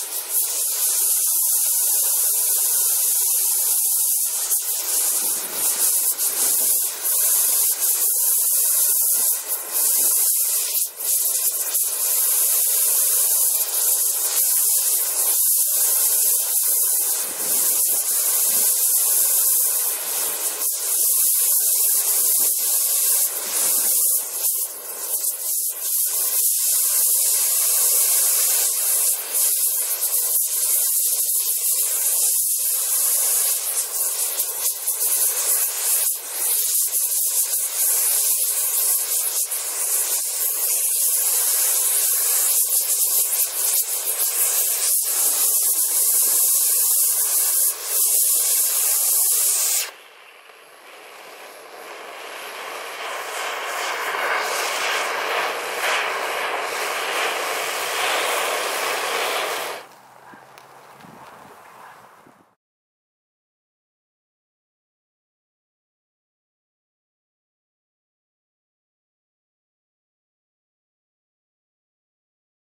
ハハハハ!